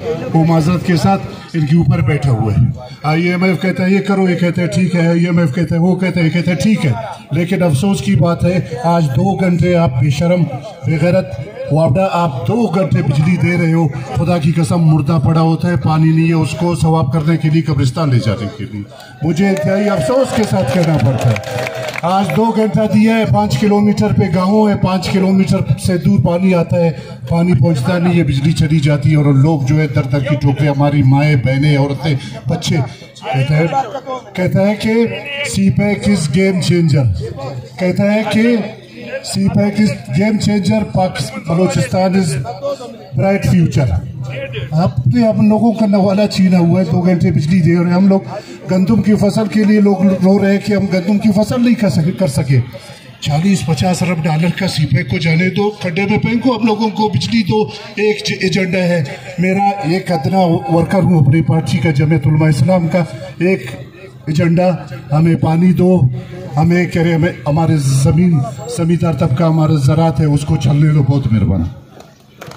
वो माजरत के साथ इनके ऊपर बैठे हुए हैं। आई एम एफ़ कहते हैं, ये करो, ये कहते हैं, ठीक है। आई एम एफ़ कहते हैं, वो कहते हैं कहते हैं, ठीक है। लेकिन अफसोस की बात है, आज दो घंटे आप बेशरम, बेगैरत, वापडा, आप दो घंटे बिजली दे रहे हो। खुदा की कसम, मुर्दा पड़ा होता है, पानी नहीं है उसको सवाब करने के लिए कब्रिस्तान ले जाने के लिए। मुझे इंतहाई अफसोस के साथ कहना पड़ता है। आज दो घंटा दिया है, पाँच किलोमीटर पे गाँव है, पाँच किलोमीटर से दूर पानी आता है। पानी पहुँचता नहीं है, बिजली चली जाती है और लोग जो है दर दर की ठोकरे हमारी माएँ, बहनें, औरतें, बच्चे, कहते हैं, कहता है कि सी पैक इज़ गेम चेंजर कहता है कि is game changer Pakistan Balochistan is bright future अपने हम लोगों का नवाला छीना हुआ है, दो घंटे बिजली दे रहे हम लोग। गंदम की फ़सल के लिए लोग रो रहे हैं कि हम गंदम की फ़सल नहीं कर सके कर सके। चालीस पचास अरब डॉलर का सीपे को जाने दो, खड्डे में फेंको हम लोगों को, बिजली दो, एक एजेंडा है। मेरा एक अदना वर्कर हूँ अपनी पार्टी का जमयतुलमा इस्लाम का, एक एजेंडा, हमें पानी दो हमें कह रहे हमें, हमारे ज़मीन, जमींदार तबका हमारा ज़रात है, उसको छलने लो बहुत मेहरबानी।